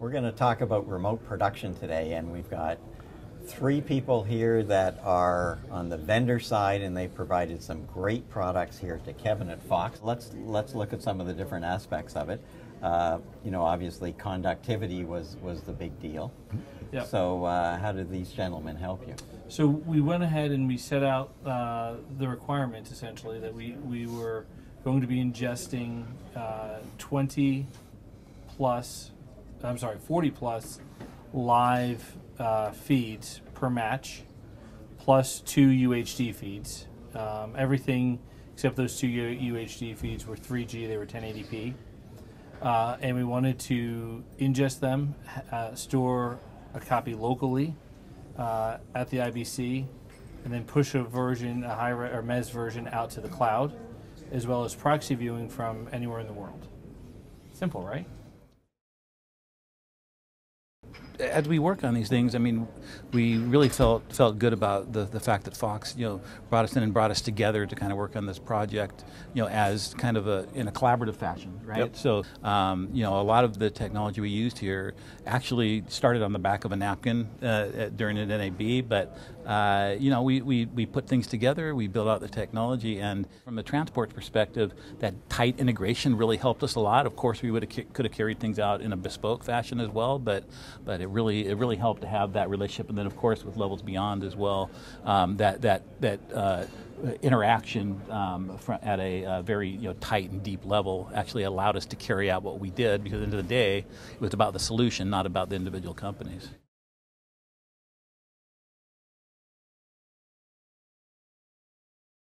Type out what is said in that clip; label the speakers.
Speaker 1: We're going to talk about remote production today, and we've got three people here that are on the vendor side, and they provided some great products here to Kevin at Fox. Let's let's look at some of the different aspects of it. Uh, you know, obviously, conductivity was was the big deal.
Speaker 2: Yep.
Speaker 1: So, uh, how did these gentlemen help you?
Speaker 2: So we went ahead and we set out uh, the requirements essentially that we, we were going to be ingesting uh, 20 plus, I'm sorry, 40 plus live uh, feeds per match, plus two UHD feeds. Um, everything except those two UHD feeds were 3G, they were 1080p. Uh, and we wanted to ingest them, uh, store a copy locally uh, at the IBC, and then push a version, a high re- or MES version, out to the cloud, as well as proxy viewing from anywhere in the world. Simple, right?
Speaker 3: As we work on these things, I mean, we really felt felt good about the, the fact that Fox, you know, brought us in and brought us together to kind of work on this project, you know, as kind of a in a collaborative fashion, right?
Speaker 1: Yep.
Speaker 3: So, um, you know, a lot of the technology we used here actually started on the back of a napkin uh, at- during an NAB, but uh, you know, we, we we put things together, we built out the technology, and from the transport perspective, that tight integration really helped us a lot. Of course, we would have could have carried things out in a bespoke fashion as well, but but it really it really helped to have that relationship, and then of course with levels beyond as well, um, that that that. Uh, interaction um, at a uh, very you know, tight and deep level actually allowed us to carry out what we did because at the end of the day it was about the solution not about the individual companies